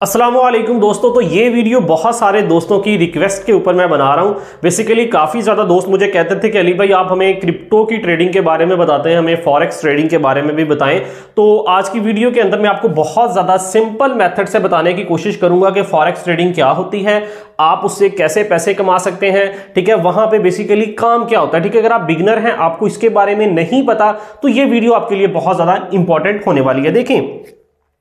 असलम दोस्तों तो ये वीडियो बहुत सारे दोस्तों की रिक्वेस्ट के ऊपर मैं बना रहा हूँ। बेसिकली काफ़ी ज़्यादा दोस्त मुझे कहते थे कि अली भाई, आप हमें क्रिप्टो की ट्रेडिंग के बारे में बताते हैं, हमें फॉरेक्स ट्रेडिंग के बारे में भी बताएँ। तो आज की वीडियो के अंदर मैं आपको बहुत ज़्यादा सिंपल मेथड से बताने की कोशिश करूँगा कि फॉरेक्स ट्रेडिंग क्या होती है, आप उससे कैसे पैसे कमा सकते हैं, ठीक है? वहाँ पर बेसिकली काम क्या होता है, ठीक है? अगर आप बिगनर हैं, आपको इसके बारे में नहीं पता तो ये वीडियो आपके लिए बहुत ज़्यादा इंपॉर्टेंट होने वाली है। देखें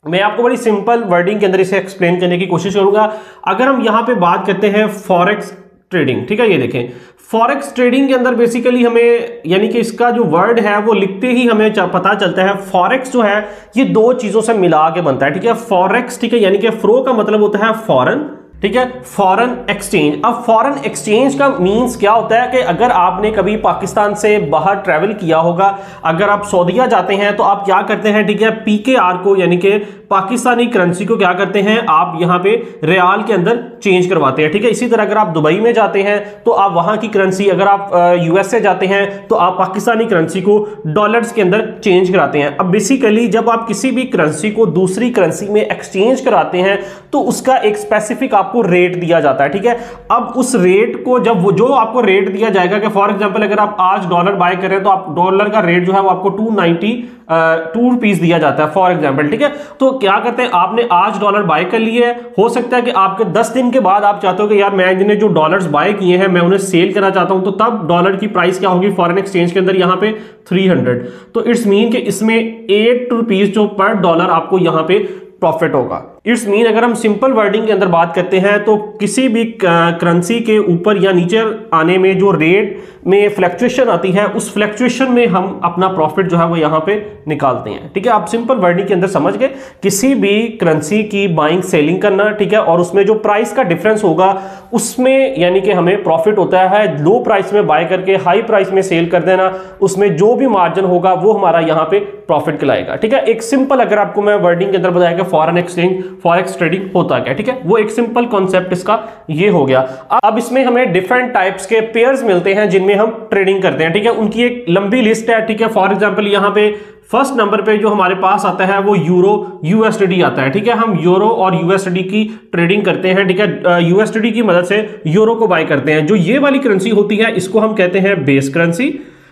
मैं आपको बड़ी सिंपल वर्डिंग के अंदर इसे एक्सप्लेन करने की कोशिश करूँगा। अगर हम यहाँ पे बात करते हैं फॉरेक्स ट्रेडिंग ठीक है, ये देखें। फॉरेक्स ट्रेडिंग के अंदर बेसिकली हमें, यानी कि इसका जो वर्ड है, वो लिखते ही हमें पता चलता है। फॉरेक्स जो है, ये दो चीज़ों से मिला के बनता है, ठीक है। फॉरेक्स ठीक है, यानी कि फ्रो का मतलब होता है फॉरन ठीक है फॉरेन एक्सचेंज अब फॉरेन एक्सचेंज का मींस क्या होता है कि अगर आपने कभी पाकिस्तान से बाहर ट्रैवल किया होगा, अगर आप सऊदीया जाते हैं तो आप क्या करते हैं, ठीक है पीकेआर को, यानी कि पाकिस्तानी करेंसी को क्या करते हैं? आप यहाँ पे रियाल के अंदर चेंज करवाते हैं, ठीक है? इसी तरह अगर आप दुबई में जाते हैं तो आप वहाँ की करेंसी अगर आप यूएसए जाते हैं तो आप पाकिस्तानी करेंसी को डॉलर्स के अंदर चेंज कराते हैं। अब बेसिकली जब आप किसी भी करेंसी को दूसरी करेंसी में एक्सचेंज कराते हैं तो उसका एक स्पेसिफिक आपको रेट दिया जाता है, ठीक है? अब उस रेट को जब वो, जो आपको रेट दिया जाएगा कि फॉर एग्ज़ाम्पल अगर आप आज डॉलर बाय करें तो आप डॉलर का रेट जो है वो आपको टू नाइनटी टू रुपीज़ दिया जाता है फॉर एग्ज़ाम्पल ठीक है? तो क्या करते हैं? आपने आज डॉलर बाय कर लिए है। हो सकता है कि आपके दस दिन के बाद आप चाहते हो कि यार मैं जिन्हें जो डॉलर्स बाय किए हैं, मैं उन्हें सेल करना चाहता हूँ तो तब डॉलर की प्राइस क्या होगी? फॉरेन एक्सचेंज के अंदर यहाँ पे 300 तो इट्स मीन कि इसमें एट रुपीज़ जो पर डॉलर आपको यहाँ पे प्रॉफिट होगा। इट्स मीन अगर हम सिंपल वर्डिंग के अंदर बात करते हैं तो किसी भी करेंसी के ऊपर या नीचे आने में जो रेट में फ्लैक्चुएशन आती है, उस फ्लैक्चुएशन में हम अपना प्रॉफिट जो है वो यहाँ पे निकालते हैं। ठीक है, आप सिंपल वर्डिंग के अंदर समझ गए, किसी भी करेंसी की बाइंग सेलिंग करना, ठीक है, और उसमें जो प्राइस का डिफरेंस होगा, उसमें यानी कि हमें प्रॉफिट होता है लो प्राइस में बाय करके हाई प्राइस में सेल कर देना, उसमें जो भी मार्जिन होगा, वो हमारा यहाँ पे प्रॉफिट खिलाएगा ठीक है, एक सिंपल अगर आपको मैं वर्डिंग के अंदर बताया कि फॉरन एक्सचेंज फॉरेक्स ट्रेडिंग होता क्या ठीक है? वो एक सिंपल कॉन्सेप्ट इसका ये हो गया। अब इसमें हमें डिफरेंट टाइप्स के पेयर्स मिलते हैं जिनमें हम ट्रेडिंग करते हैं, ठीक है? उनकी एक लंबी लिस्ट है, ठीक है? फॉर एग्ज़ाम्पल यहाँ पे फ़र्स्ट नंबर पे जो हमारे पास आता है, वो यूरो यूएसडी आता है, ठीक है? हम यूरो और यूएसडी की ट्रेडिंग करते हैं, ठीक है? यूएसडी की मदद से यूरो को बाय करते हैं। जो ये वाली करेंसी होती है, इसको हम कहते हैं बेस करेंसी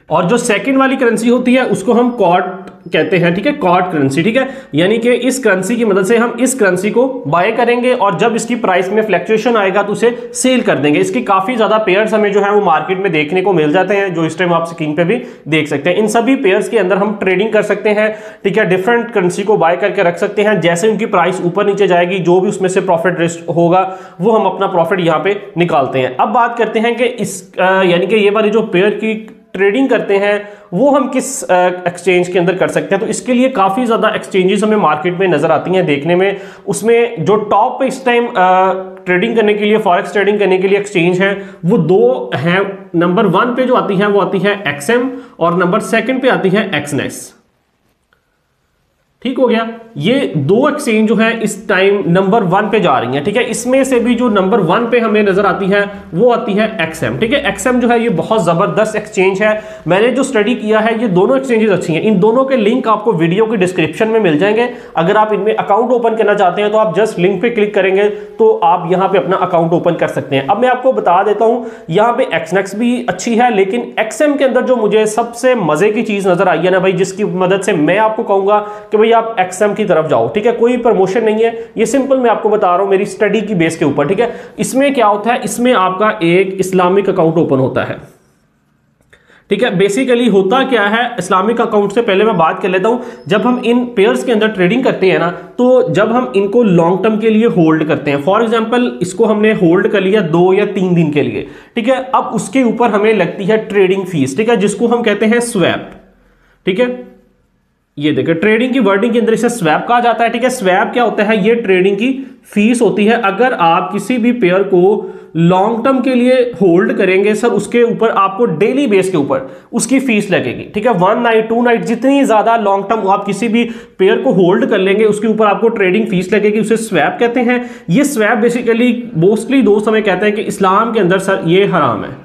और जो सेकंड वाली करेंसी होती है, उसको हम कॉट कहते हैं, ठीक है? कॉट करेंसी ठीक है? यानी कि इस करेंसी की मदद से हम इस करेंसी को बाय करेंगे और जब इसकी प्राइस में फ्लैक्चुएशन आएगा तो उसे सेल कर देंगे। इसकी काफ़ी ज़्यादा पेयर्स हमें जो है, वो मार्केट में देखने को मिल जाते हैं, जो इस टाइम आप स्क्रीन पे भी देख सकते हैं। इन सभी पेयर्स के अंदर हम ट्रेडिंग कर सकते हैं, ठीक है? डिफरेंट करेंसी को बाय करके रख सकते हैं। जैसे उनकी प्राइस ऊपर नीचे जाएगी, जो भी उसमें से प्रॉफिट रिस्ट होगा, वो हम अपना प्रॉफिट यहाँ पे निकालते हैं। अब बात करते हैं कि इस यानी कि ये वाली जो पेयर की ट्रेडिंग करते हैं, वो हम किस एक्सचेंज के अंदर कर सकते हैं? तो इसके लिए काफ़ी ज़्यादा एक्सचेंजेस हमें मार्केट में नज़र आती हैं देखने में। उसमें जो टॉप पे इस टाइम ट्रेडिंग करने के लिए फॉरेक्स ट्रेडिंग करने के लिए एक्सचेंज है, वो दो हैं। नंबर वन पे जो आती है, वो आती है एक्सएम और नंबर सेकंड पे आती है एक्सनेस ठीक हो गया? ये दो एक्सचेंज जो है, इस टाइम नंबर वन पे जा रही है, ठीक है? इसमें से भी जो नंबर वन पे हमें नज़र आती है, वो आती है एक्सएम ठीक है? एक्सएम जो है, ये बहुत ज़बरदस्त एक्सचेंज है। मैंने जो स्टडी किया है, ये दोनों एक्सचेंजेस अच्छी हैं। इन दोनों के लिंक आपको वीडियो की डिस्क्रिप्शन में मिल जाएँगे। अगर आप इनमें अकाउंट ओपन करना चाहते हैं तो आप जस्ट लिंक पे क्लिक करेंगे तो आप यहाँ पे अपना अकाउंट ओपन कर सकते हैं। अब मैं आपको बता देता हूँ, यहाँ पे एक्सनेक्स भी अच्छी है, लेकिन एक्सएम के अंदर जो मुझे सबसे मज़े की चीज़ नज़र आई है ना भाई, जिसकी मदद से मैं आपको कहूँगा कि भाई आप एक्सएम की तरफ़ जाओ, ठीक है? कोई प्रमोशन नहीं है। ये सिंपल मैं आपको बता रहा हूँ, मेरी स्टडी की बेस के ऊपर, ठीक है? इसमें क्या होता है? इसमें आपका एक इस्लामिक अकाउंट ओपन होता है। ठीक है? बेसिकली होता क्या है? इस्लामिक अकाउंट से पहले मैं बात कर लेता हूँ। जब हम इन पेयर्स के अंदर ट्रेडिंग करते हैं ना तो जब हम इनको लॉन्ग टर्म के लिए होल्ड करते हैं। फॉर एग्जांपल इसको हमने होल्ड कर लिया दो या तीन दिन के लिए। ठीक है? अब उसके ऊपर हमें लगती है ट्रेडिंग फ़ीस ठीक है? जिसको हम कहते हैं स्वैप ठीक है? ये देखिए ट्रेडिंग की वर्डिंग के अंदर इसे स्वैप कहा जाता है, ठीक है? स्वैप क्या होता है? ये ट्रेडिंग की फ़ीस होती है। अगर आप किसी भी पेयर को लॉन्ग टर्म के लिए होल्ड करेंगे सर उसके ऊपर आपको डेली बेस के ऊपर उसकी फ़ीस लगेगी, ठीक है? वन नाइट टू नाइट जितनी ज़्यादा लॉन्ग टर्म आप किसी भी पेयर को होल्ड कर लेंगे, उसके ऊपर आपको ट्रेडिंग फ़ीस लगेगी, उसे स्वैप कहते हैं। ये स्वैप बेसिकली मोस्टली दोस्त हमें कहते हैं कि इस्लाम के अंदर सर ये हराम है।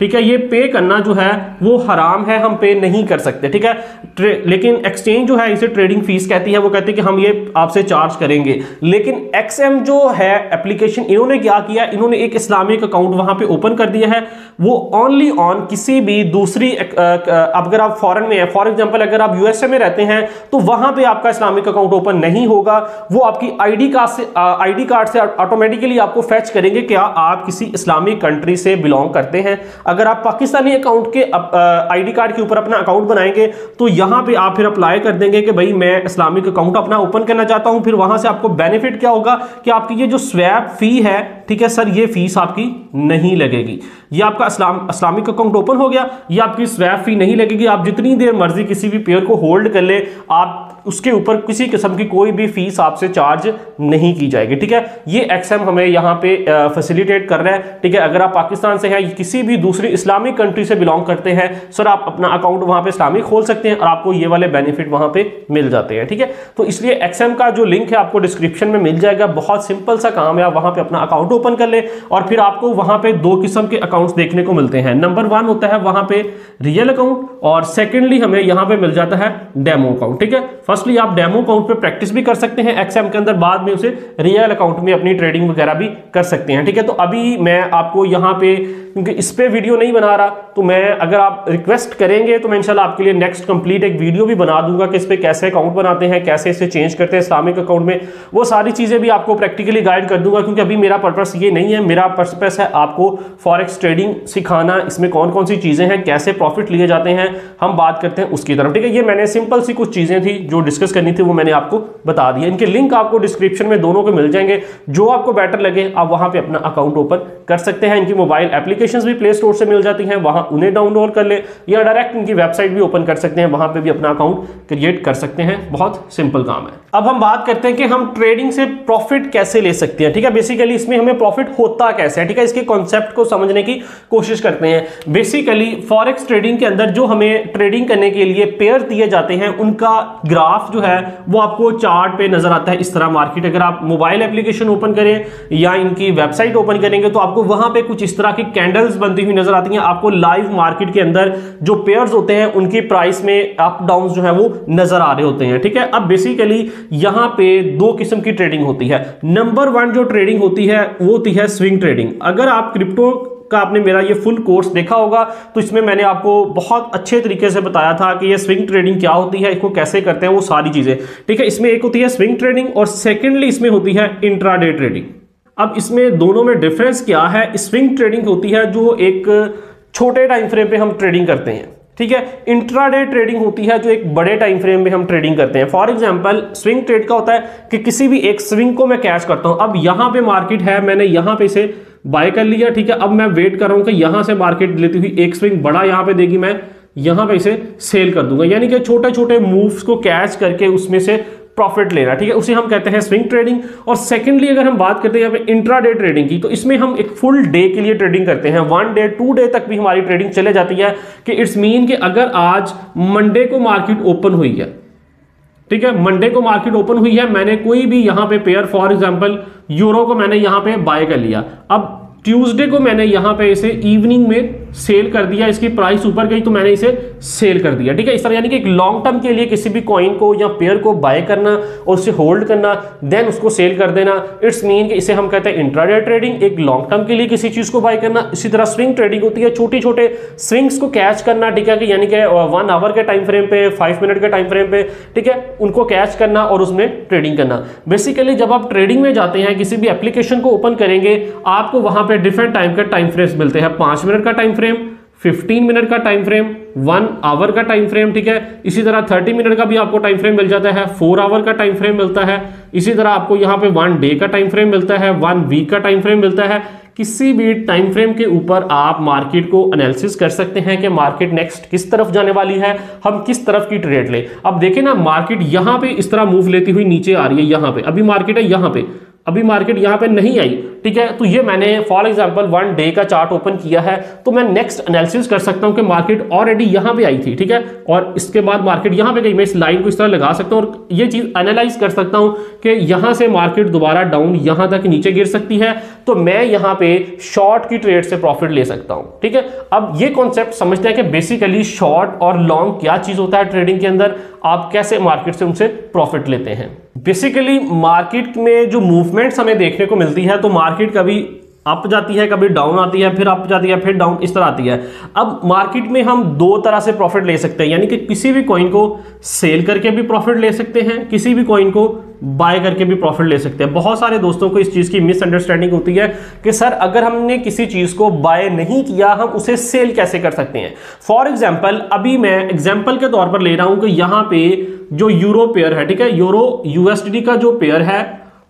ठीक है, ये पे करना जो है, वो हराम है, हम पे नहीं कर सकते, ठीक है? लेकिन एक्सचेंज जो है, इसे ट्रेडिंग फ़ीस कहती है, वो कहती है कि हम ये आपसे चार्ज करेंगे। लेकिन एक्सएम जो है एप्लीकेशन इन्होंने क्या किया? इन्होंने एक इस्लामिक अकाउंट वहाँ पे ओपन कर दिया है। वो ओनली ऑन on किसी भी दूसरी अगर आप फॉरन में है फॉर एग्ज़ाम्पल अगर आप यूएसए में रहते हैं तो वहाँ पर आपका इस्लामिक अकाउंट ओपन नहीं होगा। वो आपकी आईडी कार्ड से आईडी कार्ड से ऑटोमेटिकली आपको फैच करेंगे क्या आप किसी इस्लामिक कंट्री से बिलोंग करते हैं। अगर आप पाकिस्तानी अकाउंट के आईडी कार्ड के ऊपर अपना अकाउंट बनाएँगे तो यहाँ पे आप फिर अप्लाई कर देंगे कि भाई मैं इस्लामिक अकाउंट अपना ओपन करना चाहता हूँ, फिर वहाँ से आपको बेनिफिट क्या होगा कि आपकी ये जो स्वैप फ़ी है ठीक है सर, ये फ़ीस आपकी नहीं लगेगी। ये आपका इस्लाम इस्लामिक अकाउंट ओपन हो गया, ये आपकी स्वैप फ़ी नहीं लगेगी। आप जितनी देर मर्ज़ी किसी भी पेयर को होल्ड कर ले, आप उसके ऊपर किसी किस्म की कोई भी फ़ीस आपसे चार्ज नहीं की जाएगी, ठीक है? ये एक्सएम हमें यहाँ पे फैसिलिटेट कर रहा है, ठीक है? अगर आप पाकिस्तान से हैं, किसी भी दूसरी इस्लामिक कंट्री से बिलोंग करते हैं, सर, आप अपना अकाउंट वहाँ पे इस्लामिक खोल सकते हैं और आपको ये वाले बेनिफिट वहाँ पे मिल जाते हैं, ठीक है? तो इसलिए एक्सएम का जो लिंक है, आपको डिस्क्रिप्शन में मिल जाएगा। बहुत सिंपल सा काम है, आप वहाँ पर अपना अकाउंट ओपन कर ले और फिर आपको वहाँ पे दो किस्म के अकाउंट्स देखने को मिलते हैं। नंबर वन होता है वहाँ पे रियल अकाउंट और सेकेंडली हमें यहाँ पे मिल जाता है डेमो अकाउंट ठीक है? फर्स्टली आप डेमो अकाउंट पे प्रैक्टिस भी कर सकते हैं। एक्सएम के अंदर बाद में उसे रियल अकाउंट में अपनी ट्रेडिंग वगैरह भी कर सकते हैं, ठीक है? तो अभी मैं आपको यहाँ पर क्योंकि इस पर वीडियो नहीं बना रहा तो मैं अगर आप रिक्वेस्ट करेंगे तो मैं इंशाल्लाह आपके लिए नेक्स्ट कंप्लीट एक वीडियो भी बना दूँगा कि इस पर कैसे अकाउंट बनाते हैं, कैसे इसे चेंज करते हैं इस्लामिक अकाउंट में। वो सारी चीज़ें भी आपको प्रैक्टिकली गाइड कर दूँगा, क्योंकि अभी मेरा पर्पस ये नहीं है। मेरा पर्पस है आपको फॉरेक्स ट्रेडिंग सिखाना, इसमें कौन कौन सी चीज़ें हैं, कैसे प्रॉफिट लिए जाते हैं, हम बात करते हैं उसकी तरफ़। ठीक है, ये मैंने सिंपल सी कुछ चीज़ें थी जो डिस्कस करनी थी, वो मैंने आपको बता दिया इनके लिंक आपको डिस्क्रिप्शन में दोनों को मिल जाएँगे। जो आपको बेटर लगे, आप वहाँ पर अपना अकाउंट ओपन कर सकते हैं। इनकी मोबाइल एप्लीकेशन भी प्ले स्टोर से मिल जाती हैं, वहाँ उन्हें डाउनलोड कर ले, या डायरेक्ट इनकी वेबसाइट भी ओपन कर सकते हैं, वहाँ पर भी अपना अकाउंट क्रिएट कर सकते हैं। बहुत सिंपल काम है। अब हम बात करते हैं कि हम ट्रेडिंग से प्रॉफिट कैसे ले सकते हैं, ठीक है? बेसिकली इसमें हमें प्रॉफिट होता कैसे है, ठीक है? इसके कॉन्सेप्ट को समझने की कोशिश करते हैं। बेसिकली फॉरेक्स ट्रेडिंग के अंदर जो हमें ट्रेडिंग करने के लिए पेयर दिए जाते हैं, उनका ग्राफ जो है, वो आपको चार्ट पे नज़र आता है। इस तरह मार्केट अगर आप मोबाइल एप्लीकेशन ओपन करें या इनकी वेबसाइट ओपन करेंगे तो आपको वहाँ पर कुछ इस तरह की कैंडल्स बनती हुई नज़र आती हैं। आपको लाइव मार्केट के अंदर जो पेयर्स होते हैं, उनकी प्राइस में अप डाउन जो है, वो नज़र आ रहे होते हैं, ठीक है? अब बेसिकली यहाँ पे दो किस्म की ट्रेडिंग होती है। नंबर वन जो ट्रेडिंग होती है, वो होती है स्विंग ट्रेडिंग अगर आप क्रिप्टो का आपने मेरा ये फुल कोर्स देखा होगा तो इसमें मैंने आपको बहुत अच्छे तरीके से बताया था कि ये स्विंग ट्रेडिंग क्या होती है, इसको कैसे करते हैं, वो सारी चीज़ें। ठीक है, इसमें एक होती है स्विंग ट्रेडिंग और सेकेंडली इसमें होती है इंट्राडे ट्रेडिंग अब इसमें दोनों में डिफरेंस क्या है? स्विंग ट्रेडिंग होती है जो एक छोटे टाइम फ्रेम पे हम ट्रेडिंग करते हैं। ठीक है? इंट्राडे ट्रेडिंग होती है जो एक बड़े टाइम फ्रेम में हम ट्रेडिंग करते हैं। फॉर एग्जांपल स्विंग ट्रेड का होता है कि किसी भी एक स्विंग को मैं कैच करता हूँ। अब यहाँ पे मार्केट है, मैंने यहाँ पे इसे बाय कर लिया, ठीक है? अब मैं वेट कर रहा हूँ कि यहाँ से मार्केट लेती हुई एक स्विंग बड़ा यहाँ पर देगी, मैं यहाँ पर इसे सेल कर दूँगा। यानी कि छोटे छोटे मूव्स को कैच करके उसमें से प्रॉफिट लेना ठीक है? उसे हम कहते हैं स्विंग ट्रेडिंग और सेकेंडली अगर हम बात करते हैं यहाँ पे इंट्रा डे ट्रेडिंग की तो इसमें हम एक फुल डे के लिए ट्रेडिंग करते हैं। वन डे टू डे तक भी हमारी ट्रेडिंग चले जाती है, कि इट्स मीन कि अगर आज मंडे को मार्केट ओपन हुई है, ठीक है? मंडे को मार्केट ओपन हुई है, मैंने कोई भी यहाँ पे पेयर फॉर एग्जांपल यूरो को मैंने यहाँ पे बाय कर लिया। अब ट्यूसडे को मैंने यहाँ पे इसे इवनिंग में सेल कर दिया, इसकी प्राइस ऊपर गई तो मैंने इसे सेल कर दिया। ठीक है? इस तरह यानी कि एक लॉन्ग टर्म के लिए किसी भी कॉइन को या पेयर को बाय करना और उसे होल्ड करना देन उसको सेल कर देना इट्स मीन कि इसे हम कहते हैं इंट्राडे ट्रेडिंग एक लॉन्ग टर्म के लिए किसी चीज़ को बाय करना। इसी तरह स्विंग ट्रेडिंग होती है छोटे छोटे स्विंग्स को कैच करना, ठीक है यानी कि वन आवर के टाइम फ्रेम पे फाइव मिनट के टाइम फ्रेम पे, ठीक है? उनको कैच करना और उसमें ट्रेडिंग करना। बेसिकली जब आप ट्रेडिंग में जाते हैं, किसी भी एप्लीकेशन को ओपन करेंगे, आपको वहाँ पर डिफरेंट टाइम के टाइम फ्रेम्स मिलते हैं। पाँच मिनट का टाइम फ्रेम 15 मिनट का टाइम फ्रेम वन आवर का टाइम फ्रेम ठीक है? इसी तरह 30 मिनट का भी आपको टाइम फ्रेम मिल जाता है फोर आवर का टाइम फ्रेम मिलता है। इसी तरह आपको यहाँ पे वन डे का टाइम फ्रेम मिलता है वन वीक का टाइम फ्रेम मिलता है। किसी भी टाइम फ्रेम के ऊपर आप मार्केट को एनालिसिस कर सकते हैं कि मार्केट नेक्स्ट किस तरफ़ जाने वाली है, हम किस तरफ़ की ट्रेड ले। अब देखें ना मार्केट यहाँ पे इस तरह मूव लेती हुई नीचे आ रही है, यहाँ पे। अभी मार्केट है यहाँ पे। अभी मार्केट यहाँ पे नहीं आई, ठीक है? तो ये मैंने फॉर एग्जांपल वन डे का चार्ट ओपन किया है तो मैं नेक्स्ट एनालिसिस कर सकता हूँ कि मार्केट ऑलरेडी यहाँ पे आई थी, ठीक है? और इसके बाद मार्केट यहाँ पे गई, मैं इस लाइन को इस तरह लगा सकता हूँ और ये चीज़ एनालाइज कर सकता हूँ कि यहाँ से मार्केट दोबारा डाउन यहाँ तक नीचे गिर सकती है तो मैं यहाँ पे शॉर्ट की ट्रेड से प्रॉफिट ले सकता हूँ, ठीक है? अब ये कॉन्सेप्ट समझते हैं कि बेसिकली शॉर्ट और लॉन्ग क्या चीज़ होता है ट्रेडिंग के अंदर आप कैसे मार्केट से उनसे प्रॉफिट लेते हैं? बेसिकली मार्केट में जो मूवमेंट्स हमें देखने को मिलती है तो मार्केट कभी अप जाती है, कभी डाउन आती है, फिर अप जाती है, फिर डाउन इस तरह आती है। अब मार्केट में हम दो तरह से प्रॉफिट ले सकते हैं। यानी कि किसी भी कॉइन को सेल करके भी प्रॉफिट ले सकते हैं, किसी भी कॉइन को बाय करके भी प्रॉफिट ले सकते हैं। बहुत सारे दोस्तों को इस चीज़ की मिसअंडरस्टैंडिंग होती है कि, सर, अगर हमने किसी चीज़ को बाय नहीं किया, हम उसे सेल कैसे कर सकते हैं? फॉर एग्ज़ाम्पल अभी मैं एग्ज़ाम्पल के तौर पर ले रहा हूँ कि यहाँ पे जो यूरो पेयर है, ठीक है यूरो यूएसडी का जो पेयर है,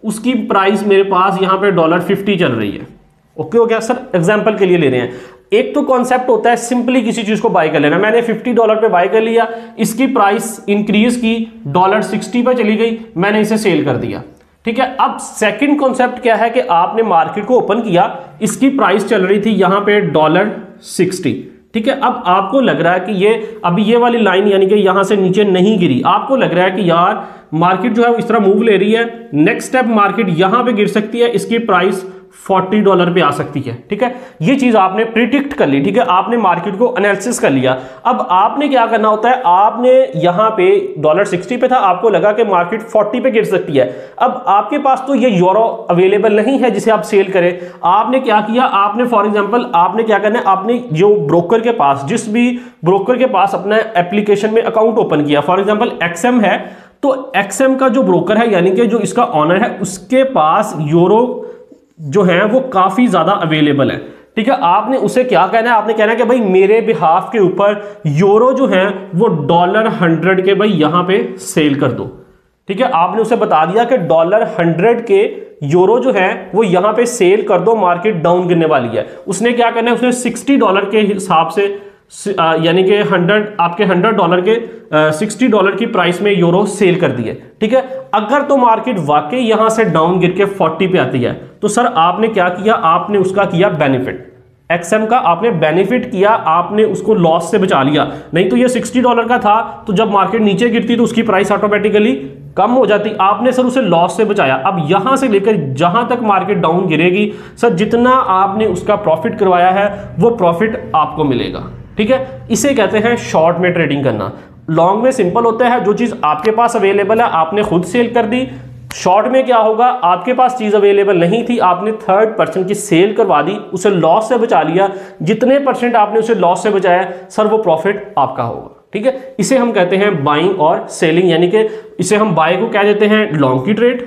उसकी प्राइस मेरे पास यहाँ पे डॉलर फिफ्टी चल रही है। ओके, हो गया। सर एग्ज़ाम्पल के लिए ले रहे हैं। एक तो कॉन्सेप्ट होता है सिंपली किसी चीज़ को बाय कर लेना। मैंने 50 डॉलर पे बाय कर लिया। इसकी प्राइस इंक्रीज की डॉलर 60 पे चली गई। मैंने इसे सेल कर दिया। ठीक है? अब सेकंड कॉन्सेप्ट क्या है कि आपने मार्केट को ओपन किया। इसकी प्राइस चल रही थी यहाँ पे डॉलर 60 ठीक है? अब आपको लग रहा है कि ये, अभी ये वाली लाइन यानी कि यहाँ से नीचे नहीं गिरी। आपको लग रहा है कि यार मार्केट जो है इस तरह मूव ले रही है। नेक्स्ट स्टेप मार्केट यहाँ पे गिर सकती है। इसकी प्राइस फोर्टी डॉलर पे आ सकती है, ठीक है? ये चीज़ आपने प्रिडिक्ट कर ली, ठीक है? आपने मार्केट को एनालिसिस कर लिया। अब आपने क्या करना होता है? आपने यहाँ पे डॉलर सिक्सटी पे था, आपको लगा कि मार्केट फोर्टी पे गिर सकती है। अब आपके पास तो ये यूरो अवेलेबल नहीं है जिसे आप सेल करें। आपने क्या किया? आपने फॉर एग्ज़ाम्पल आपने क्या करना है? आपने जो ब्रोकर के पास, जिस भी ब्रोकर के पास अपना एप्लीकेशन में अकाउंट ओपन किया। फॉर एग्ज़ाम्पल एक्सएम है तो एक्सएम का जो ब्रोकर है, यानी कि जो इसका ऑनर है, उसके पास यूरो जो है वो काफ़ी ज़्यादा अवेलेबल है। ठीक है, आपने उसे क्या कहना है? आपने कहना है कि भाई मेरे बिहाफ के ऊपर यूरो जो है, वो डॉलर हंड्रेड के भाई यहाँ पे सेल कर दो। ठीक है, आपने उसे बता दिया कि डॉलर हंड्रेड के यूरो जो है, वो यहाँ पे सेल कर दो मार्केट डाउन गिरने वाली है। उसने क्या करना है? उसने सिक्सटी डॉलर के हिसाब से यानी कि हंड्रेड आपके हंड्रेड डॉलर के सिक्सटी डॉलर की प्राइस में यूरो सेल कर दिए। ठीक है? अगर तो मार्केट वाकई यहाँ से डाउन गिर के फोर्टी पे आती है तो सर आपने क्या किया? आपने उसका किया बेनिफिट एक्सएम का आपने बेनिफिट किया, आपने उसको लॉस से बचा लिया। नहीं तो ये 60 डॉलर का था तो जब मार्केट नीचे गिरती तो उसकी प्राइस ऑटोमेटिकली कम हो जाती। आपने सर उसे लॉस से बचाया। अब यहाँ से लेकर जहाँ तक मार्केट डाउन गिरेगी सर जितना आपने उसका प्रॉफिट करवाया है, वो प्रॉफिट आपको मिलेगा। ठीक है? इसे कहते हैं शॉर्ट में ट्रेडिंग करना। लॉन्ग में सिंपल होता है, जो चीज़ आपके पास अवेलेबल है, आपने खुद सेल कर दी। शॉर्ट में क्या होगा? आपके पास चीज़ अवेलेबल नहीं थी, आपने थर्ड पर्सन की सेल करवा दी, उसे लॉस से बचा लिया। जितने परसेंट आपने उसे लॉस से बचाया सर वो प्रॉफिट आपका होगा। ठीक है? इसे हम कहते हैं बाइंग और सेलिंग यानी कि इसे हम बाय को क्या देते हैं लॉन्ग की ट्रेड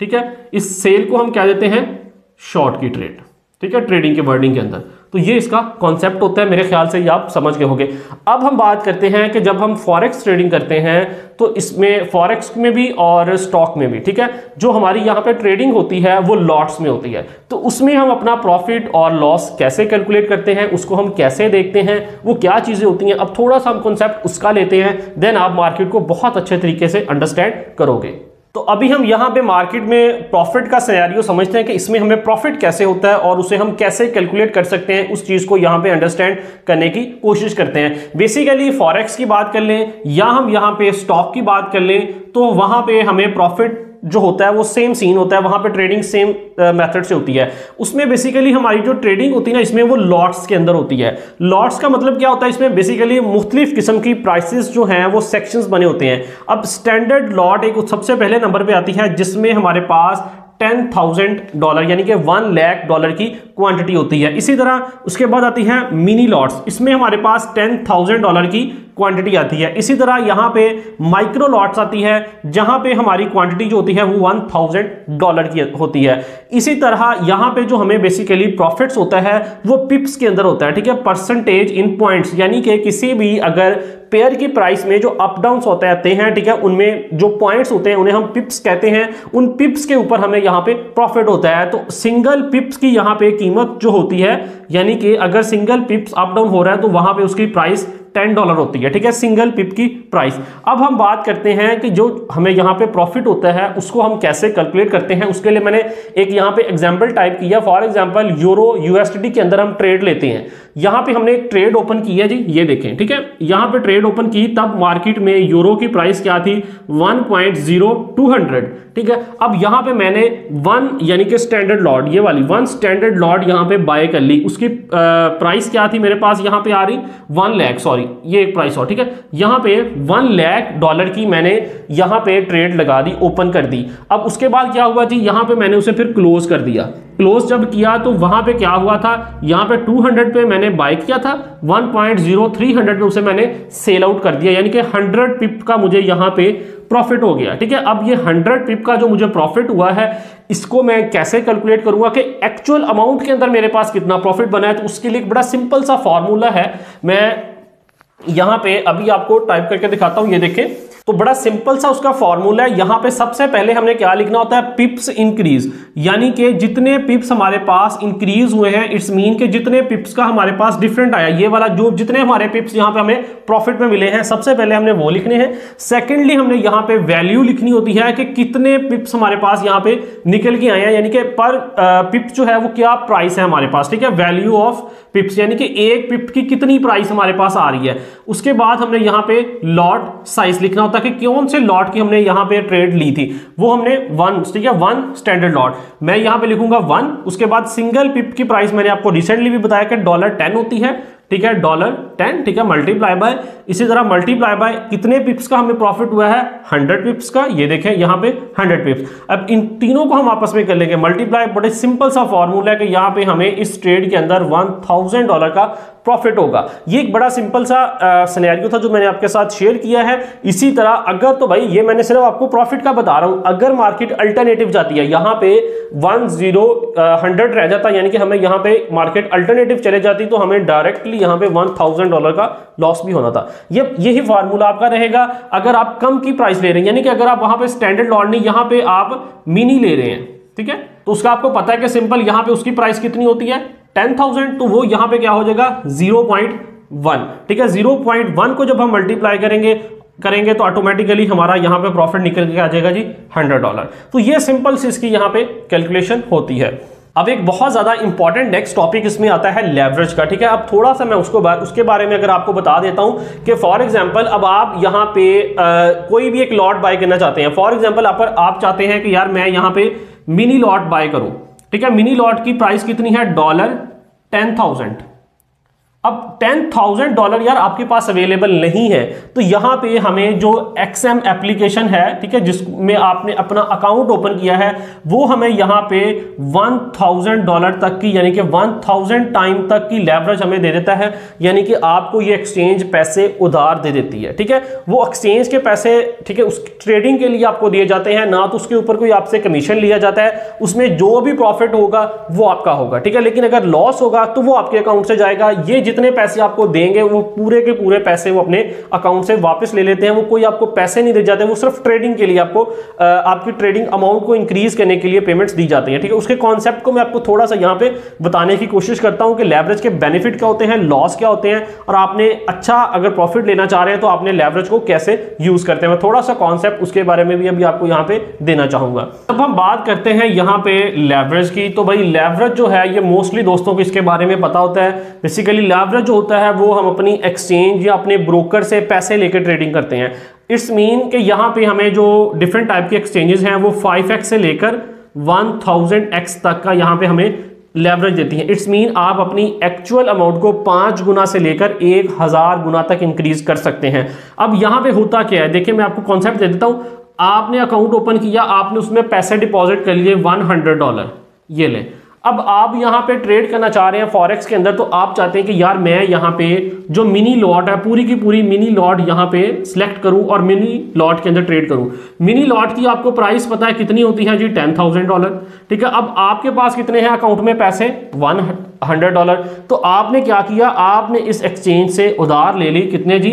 ठीक है? इस सेल को हम क्या देते हैं शॉर्ट की ट्रेड ठीक है? ट्रेडिंग के वर्डिंग के अंदर। तो ये इसका कॉन्सेप्ट होता है, मेरे ख्याल से ये आप समझ गए होंगे। अब हम बात करते हैं कि जब हम फॉरेक्स ट्रेडिंग करते हैं तो इसमें फॉरेक्स में भी और स्टॉक में भी, ठीक है? जो हमारी यहाँ पे ट्रेडिंग होती है, वो लॉट्स में होती है। तो उसमें हम अपना प्रॉफिट और लॉस कैसे कैलकुलेट करते हैं, उसको हम कैसे देखते हैं, वो क्या चीज़ें होती हैं, अब थोड़ा सा हम कॉन्सेप्ट उसका लेते हैं देन आप मार्केट को बहुत अच्छे तरीके से अंडरस्टैंड करोगे। तो अभी हम यहाँ पे मार्केट में प्रॉफिट का सिनेरियो समझते हैं कि इसमें हमें प्रॉफिट कैसे होता है और उसे हम कैसे कैलकुलेट कर सकते हैं उस चीज़ को यहाँ पे अंडरस्टैंड करने की कोशिश करते हैं। बेसिकली फॉरेक्स की बात कर लें या हम यहाँ पे स्टॉक की बात कर लें तो वहाँ पे हमें प्रॉफिट जो होता है वो सेम सीन होता है, वहाँ पे ट्रेडिंग सेम मेथड से होती है। उसमें बेसिकली हमारी जो ट्रेडिंग होती है ना, इसमें वो लॉट्स के अंदर होती है। लॉट्स का मतलब क्या होता है, इसमें बेसिकली मुख्तलिफ़ किस्म की प्राइसेस जो हैं, वो सेक्शंस बने होते हैं। अब स्टैंडर्ड लॉट एक सबसे पहले नंबर पर आती है, जिसमें हमारे पास टेन थाउज़ेंड डॉलर यानी कि वन लैख डॉलर की क्वांटिटी होती है। इसी तरह उसके बाद आती है मिनी लॉट्स इसमें हमारे पास टेन थाउज़ेंड डॉलर की क्वांटिटी आती है। इसी तरह यहाँ पे माइक्रो लॉट्स आती है, जहाँ पे हमारी क्वांटिटी जो होती है वो वन थाउज़ेंड डॉलर की होती है। इसी तरह यहाँ पे जो हमें बेसिकली प्रॉफिट्स होता है, वो पिप्स के अंदर होता है। ठीक है? परसेंटेज इन पॉइंट्स यानी कि किसी भी अगर पेयर की प्राइस में जो अप डाउन होते रहते हैं, ठीक है, उनमें जो पॉइंट्स होते हैं, उन्हें हम पिप्स कहते हैं, उन पिप्स के ऊपर हमें यहाँ पे प्रॉफिट होता है। तो सिंगल पिप्स की यहाँ पे कीमत जो होती है, यानी कि अगर सिंगल पिप्स अप डाउन हो रहा है तो वहाँ पर उसकी प्राइस टेन डॉलर होती है, ठीक है? सिंगल पिप की प्राइस अब हम बात करते हैं कि जो हमें यहाँ पे प्रॉफिट होता है, उसको हम कैसे कैलकुलेट करते हैं? उसके लिए मैंने एक यहाँ पे एग्ज़ाम्पल टाइप किया फॉर एग्ज़ाम्पल यूरो यूएसडी के अंदर हम ट्रेड लेते हैं. यहाँ पे हमने एक ट्रेड ओपन की है जी, ये देखें, ठीक है? यहाँ पे ट्रेड ओपन की, तब मार्केट में यूरो की प्राइस क्या थी? One point zero two hundred ठीक है? अब यहाँ पे मैंने वन यानी कि स्टैंडर्ड लॉर्ड ये वाली वन स्टैंडर्ड लॉर्ड यहाँ पे बाय कर ली. उसकी प्राइस क्या थी मेरे पास? यहाँ पे आ रही वन लैख सॉरी ये एक प्राइस और, ठीक है? यहाँ पे वन लैख डॉलर की मैंने यहाँ पे ट्रेड लगा दी ओपन कर दी। अब उसके बाद क्या हुआ जी? यहाँ पे मैंने उसे फिर क्लोज कर दिया। क्लोज जब किया तो वहाँ पे क्या हुआ था? यहाँ पे 200 पे मैंने बाय किया था 1.0300 पे उसे मैंने सेल आउट कर दिया। यानी कि 100 पिप का मुझे यहाँ पे प्रॉफिट हो गया, ठीक है? अब ये 100 पिप का जो मुझे प्रॉफिट हुआ है, इसको मैं कैसे कैलकुलेट करूँगा कि एक्चुअल अमाउंट के अंदर मेरे पास कितना प्रॉफिट बना है? तो उसके लिए एक बड़ा सिंपल सा फॉर्मूला है। मैं यहाँ पे अभी आपको टाइप करके दिखाता हूँ ये देखें तो बड़ा सिंपल सा उसका फॉर्मूला है। यहाँ पे सबसे पहले हमने क्या लिखना होता है? पिप्स इंक्रीज यानी कि जितने पिप्स हमारे पास इंक्रीज हुए हैं, इट्स मीन के जितने पिप्स का हमारे पास डिफरेंट आया। ये वाला जो जितने हमारे पिप्स यहाँ पे हमें प्रॉफिट में मिले हैं, सबसे पहले हमने वो लिखने हैं। सेकेंडली हमने यहाँ पे वैल्यू लिखनी होती है कि कितने पिप्स हमारे पास यहाँ पे निकल के आए हैं। यानी कि पर पिप जो है वो क्या प्राइस है हमारे पास? ठीक है? वैल्यू ऑफ़ पिप्स यानी कि एक पिप की कितनी प्राइस हमारे पास आ रही है। उसके बाद हमने यहाँ पे लॉट साइज़ लिखना होता कि कौन से लॉट की हमने यहाँ पे ट्रेड ली थी। वो हमने वन ठीक है वन स्टैंडर्ड लॉट मैं यहाँ पे लिखूँगा वन उसके बाद सिंगल पिप की प्राइस मैंने आपको रिसेंटली भी बताया कि डॉलर टेन होती है, ठीक है डॉलर टेन ठीक है मल्टीप्लाई बाय इसी तरह मल्टीप्लाई बाय कितने पिप्स का हमें प्रॉफिट हुआ है? हंड्रेड पिप्स का, ये देखें, यहाँ पे हंड्रेड पिप्स अब इन तीनों को हम आपस में कर लेंगे। मल्टीप्लाई बड़े सिंपल सा फॉर्मूला है कि यहाँ पे हमें इस ट्रेड के अंदर वन थाउज़ेंड डॉलर का प्रॉफिट होगा। ये एक बड़ा सिंपल सा सिनेरियो था जो मैंने आपके साथ शेयर किया है। इसी तरह अगर तो भाई, ये मैंने सिर्फ़ आपको प्रॉफिट का बता रहा हूँ। अगर मार्केट अल्टरनेटिव जाती है, यहाँ पे वन ज़ीरो हंड्रेड रह जाता यानी कि हमें यहाँ पे मार्केट अल्टरनेटिव चले जाती तो हमें डायरेक्टली यहाँ पे वन थाउज़ेंड डॉलर का लॉस भी होना था। ये, यही फार्मूला आपका रहेगा। अगर आप कम की प्राइस ले रहे हैं, यानी कि अगर आप वहाँ पे स्टैंडर्ड लॉन्ड नहीं, यहाँ पे आप मिनी ले रहे हैं, ठीक है? तो उसका आपको पता है कि सिंपल यहाँ पे उसकी प्राइस कितनी होती है? टेन थाउज़ेंड तो वो यहाँ पे क्या हो जाएगा? ज़ीरो पॉइंट वन ठीक है ज़ीरो पॉइंट वन को जब हम मल्टीप्लाई करेंगे करेंगे तो ऑटोमेटिकली हमारा यहाँ पे प्रॉफिट निकल के आ जाएगा जी हंड्रेड डॉलर तो ये सिंपल सी इसकी यहाँ पे कैलकुलेशन होती है। अब एक बहुत ज़्यादा इंपॉर्टेंट नेक्स्ट टॉपिक इसमें आता है लेवरेज का। ठीक है अब थोड़ा सा मैं उसको बार, उसके बारे में अगर आपको बता देता हूँ कि फॉर एग्जांपल अब आप यहाँ पे आ, कोई भी एक लॉट बाय करना चाहते हैं। फॉर एग्जांपल आप, आप चाहते हैं कि यार मैं यहाँ पे मिनी लॉट बाय करूँ। ठीक है मिनी लॉट की प्राइस कितनी है? डॉलर टेन थाउज़ेंड अब टेन थाउज़ेंड डॉलर यार आपके पास अवेलेबल नहीं है तो यहाँ पे हमें जो एक्सएम एप्लीकेशन है, ठीक है, जिसमें आपने अपना अकाउंट ओपन किया है, वो हमें यहाँ पे वन थाउज़ेंड डॉलर तक की, यानी कि वन थाउज़ेंड टाइम तक की लेवरेज हमें दे देता है, यानी कि आपको ये एक्सचेंज पैसे उधार दे देती है, ठीक है? वो एक्सचेंज के पैसे, ठीक है, उस ट्रेडिंग के लिए आपको दिए जाते हैं, ना तो उसके ऊपर कोई आपसे कमीशन लिया जाता है, उसमें जो भी प्रॉफिट होगा, वो आपका होगा, ठीक है? लेकिन अगर लॉस होगा तो वो आपके अकाउंट से जाएगा, ये जितने पैसे आपको देंगे, वो पूरे के पूरे पैसे वो अपने अकाउंट से वापस ले लेते हैं। वो कोई आपको पैसे नहीं दे जाते, वो सिर्फ़ ट्रेडिंग के लिए आपको आपकी ट्रेडिंग अमाउंट को इंक्रीज करने के लिए पेमेंट्स दी जाती हैं, ठीक है? उसके कॉन्सेप्ट को मैं आपको थोड़ा सा यहाँ पे बताने की कोशिश करता हूँ कि लेवरेज के बेनिफिट क्या होते हैं लॉस क्या होते हैं, और आपने अच्छा अगर प्रॉफिट लेना चाह रहे हैं तो आपने लेवरेज को कैसे यूज़ करते हैं। मैं थोड़ा सा कॉन्सेप्ट उसके बारे में भी अभी आपको यहाँ पे देना चाहूँगा। अब हम बात करते हैं यहाँ पे लेवरेज की तो भाई लेवरेज जो है, ये मोस्टली दोस्तों को इसके बारे में पता होता है। बेसिकली लेवरेज जो होता है वो हम अपनी एक्सचेंज या अपने ब्रोकर से पैसे लेकर ट्रेडिंग करते हैं। इट्स मीन कि यहाँ पे हमें जो डिफरेंट टाइप के एक्सचेंजेस हैं, वो 5x से लेकर 1000x तक का यहाँ पे हमें लेवरेज देती है। इट्स मीन आप अपनी एक्चुअल अमाउंट को पाँच गुना से लेकर एक हज़ार गुना तक इंक्रीज कर सकते हैं। अब यहाँ पे होता क्या है? देखिए, मैं आपको कॉन्सेप्ट दे देता हूँ। आपने अकाउंट ओपन किया, आपने उसमें पैसे डिपॉजिट कर लिए वन हंड्रेड डॉलर ये ले। अब आप यहाँ पे ट्रेड करना चाह रहे हैं फॉरेक्स के अंदर तो आप चाहते हैं कि यार मैं यहाँ पे जो मिनी लॉट है, पूरी की पूरी मिनी लॉट यहाँ पे सिलेक्ट करूँ और मिनी लॉट के अंदर ट्रेड करूँ। मिनी लॉट की आपको प्राइस पता है कितनी होती है जी? टेन थाउज़ेंड डॉलर ठीक है, अब आपके पास कितने हैं अकाउंट में पैसे? वन हंड्रेड डॉलर तो आपने क्या किया? आपने इस एक्सचेंज से उधार ले ली। कितने जी?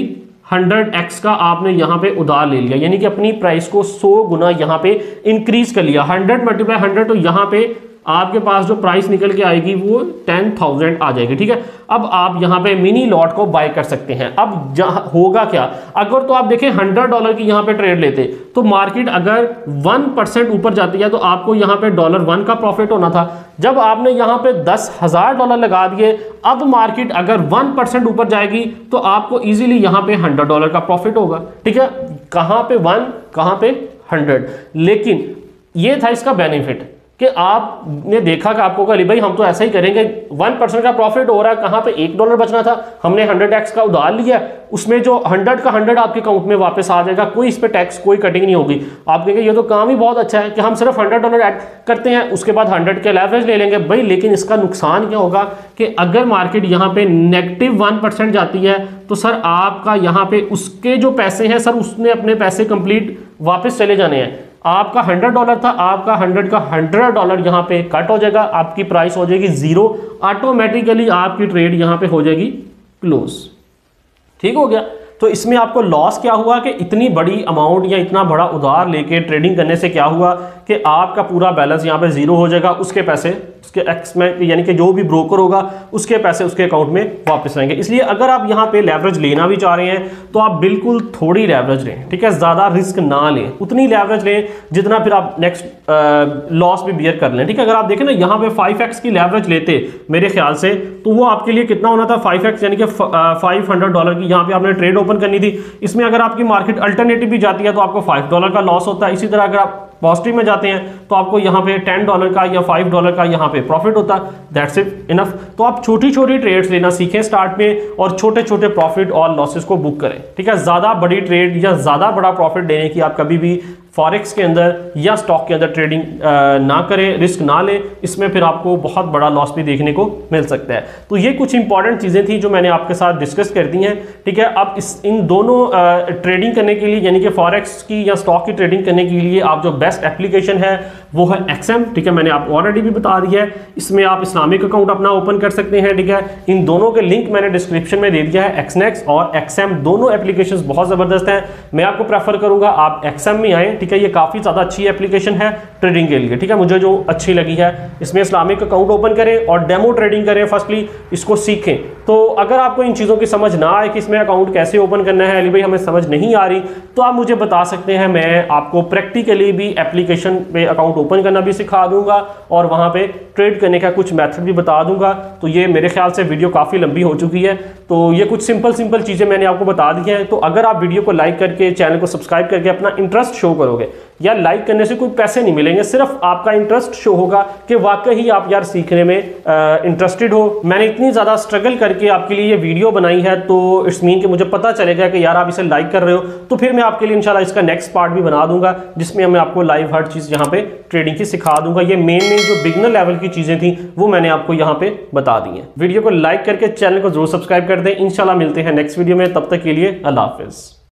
हंड्रेड एक्स का आपने यहाँ पे उधार ले लिया। यानी कि अपनी प्राइस को सौ गुना यहाँ पे इंक्रीज कर लिया। हंड्रेड मल्टीप्लाई हंड्रेड तो यहाँ पे आपके पास जो प्राइस निकल के आएगी वो टेन थाउज़ेंड आ जाएगी, ठीक है? अब आप यहाँ पे मिनी लॉट को बाय कर सकते हैं। अब जहाँ होगा क्या? अगर तो आप देखें हंड्रेड डॉलर की यहाँ पे ट्रेड लेते तो मार्केट अगर वन परसेंट ऊपर जाती है तो आपको यहाँ पे डॉलर वन का प्रॉफिट होना था। जब आपने यहाँ पे दस हज़ार डॉलर लगा दिए, अब मार्केट अगर वन परसेंट ऊपर जाएगी तो आपको इजीली यहाँ पे हंड्रेड डॉलर का प्रॉफिट होगा, ठीक है? कहाँ पे वन कहाँ पे हंड्रेड लेकिन ये था इसका बेनिफिट कि आपने देखा कि आपको कहा भाई, हम तो ऐसा ही करेंगे। वन परसेंट का प्रॉफिट हो रहा है, कहाँ पे एक डॉलर बचना था? हमने हंड्रेड एक्स का उधार लिया उसमें जो हंड्रेड का हंड्रेड आपके अकाउंट में वापस आ जाएगा। कोई इस पर टैक्स कोई कटिंग नहीं होगी। आप कहेंगे, ये तो काम ही बहुत अच्छा है कि हम सिर्फ़ हंड्रेड डॉलर ऐड करते हैं, उसके बाद हंड्रेड के लेवरेज ले लेंगे। भाई, लेकिन इसका नुकसान क्या होगा कि अगर मार्केट यहाँ पे नेगेटिव वन परसेंट जाती है तो सर आपका यहाँ पे उसके जो पैसे हैं, सर उसने अपने पैसे कंप्लीट वापस चले जाने हैं। आपका हंड्रेड डॉलर था, आपका हंड्रेड का हंड्रेड डॉलर यहाँ पे कट हो जाएगा, आपकी प्राइस हो जाएगी ज़ीरो ऑटोमेटिकली आपकी ट्रेड यहाँ पे हो जाएगी क्लोज ठीक हो गया? तो इसमें आपको लॉस क्या हुआ कि इतनी बड़ी अमाउंट या इतना बड़ा उधार लेके ट्रेडिंग करने से क्या हुआ कि आपका पूरा बैलेंस यहाँ पे ज़ीरो हो जाएगा, उसके पैसे उसके एक्स में, यानी कि जो भी ब्रोकर होगा, उसके पैसे उसके अकाउंट में वापस आएँगे। इसलिए अगर आप यहाँ पे लेवरेज लेना भी चाह रहे हैं तो आप बिल्कुल थोड़ी लेवरेज लें, ठीक है? ज़्यादा रिस्क ना लें। उतनी लेवरेज लें जितना फिर आप नेक्स्ट लॉस भी बियर कर लें, ठीक है? अगर आप देखें ना, यहाँ पे फाइव एक्स की लेवरेज लेते, मेरे ख्याल से तो वो आपके लिए कितना होना था? फाइव एक्स यानी कि फाइव हंड्रेड डॉलर की यहाँ पे आपने ट्रेड ओपन करनी थी। इसमें अगर आपकी मार्केट अल्टरनेटिव भी जाती है तो आपको फाइव डॉलर का लॉस होता है। इसी तरह अगर आप पॉजिटिव में जाते हैं तो आपको यहाँ पे टेन डॉलर का या फाइव डॉलर का यहाँ पे प्रॉफिट होता है दैट्स इट इनफ तो आप छोटी छोटी ट्रेड्स लेना सीखें स्टार्ट में और छोटे छोटे प्रॉफिट और लॉसेस को बुक करें, ठीक है? ज़्यादा बड़ी ट्रेड या ज़्यादा बड़ा प्रॉफिट देने की आप कभी भी फॉरेक्स के अंदर या स्टॉक के अंदर ट्रेडिंग ना करें रिस्क ना लें, इसमें फिर आपको बहुत बड़ा लॉस भी देखने को मिल सकता है। तो ये कुछ इंपॉर्टेंट चीज़ें थी जो मैंने आपके साथ डिस्कस कर दी हैं, ठीक है? अब इस, इन दोनों ट्रेडिंग करने के लिए, यानी कि फॉरेक्स की या स्टॉक की ट्रेडिंग करने के लिए आप जो बेस्ट एप्लीकेशन है, वो है एक्सएम ठीक है? मैंने आपको ऑलरेडी भी बता दिया है। इसमें आप इस्लामिक अकाउंट अपना ओपन कर सकते हैं, ठीक है? इन दोनों के लिंक मैंने डिस्क्रिप्शन में दे दिया है एक्सनेक्स और एक्सएम दोनों एप्लीकेशन बहुत ज़बरदस्त हैं। मैं आपको प्रेफर करूँगा आप एक्सएम में आए ठीक है, ये काफ़ी ज़्यादा अच्छी एप्लीकेशन है ट्रेडिंग के लिए, ठीक है? मुझे जो अच्छी लगी है, इसमें इस्लामिक अकाउंट ओपन करें और डेमो ट्रेडिंग करें फर्स्टली इसको सीखें। तो अगर आपको इन चीज़ों की समझ ना आए कि इसमें अकाउंट कैसे ओपन करना है, अली भाई, हमें समझ नहीं आ रही तो आप मुझे बता सकते हैं, मैं आपको प्रैक्टिकली भी एप्लीकेशन पे अकाउंट ओपन करना भी सिखा दूँगा और वहाँ पे ट्रेड करने का कुछ मेथड भी बता दूँगा। तो ये मेरे ख्याल से वीडियो काफ़ी लंबी हो चुकी है। तो ये कुछ सिंपल सिंपल चीज़ें मैंने आपको बता दी हैं। तो अगर आप वीडियो को लाइक करके, चैनल को सब्सक्राइब करके अपना इंटरेस्ट शो करोगे या लाइक करने से कोई पैसे नहीं मिलेंगे, सिर्फ़ आपका इंटरेस्ट शो होगा कि वाकई ही आप यार सीखने में इंटरेस्टेड हो। मैंने इतनी ज़्यादा स्ट्रगल करके आपके लिए ये वीडियो बनाई है तो इट्स मीन कि मुझे पता चलेगा कि यार आप इसे लाइक कर रहे हो। तो फिर मैं आपके लिए इंशाल्लाह इसका नेक्स्ट पार्ट भी बना दूँगा, जिसमें मैं आपको लाइव हर चीज़ यहाँ पे ट्रेडिंग की सिखा दूँगा। ये मेन मेन जो बिगनर लेवल की चीज़ें थी, वो मैंने आपको यहाँ पे बता दी हैं। वीडियो को लाइक करके चैनल को ज़रूर सब्सक्राइब कर दें। इंशाल्लाह मिलते हैं नेक्स्ट वीडियो में, तब तक के लिए अल्लाह हाफिज़।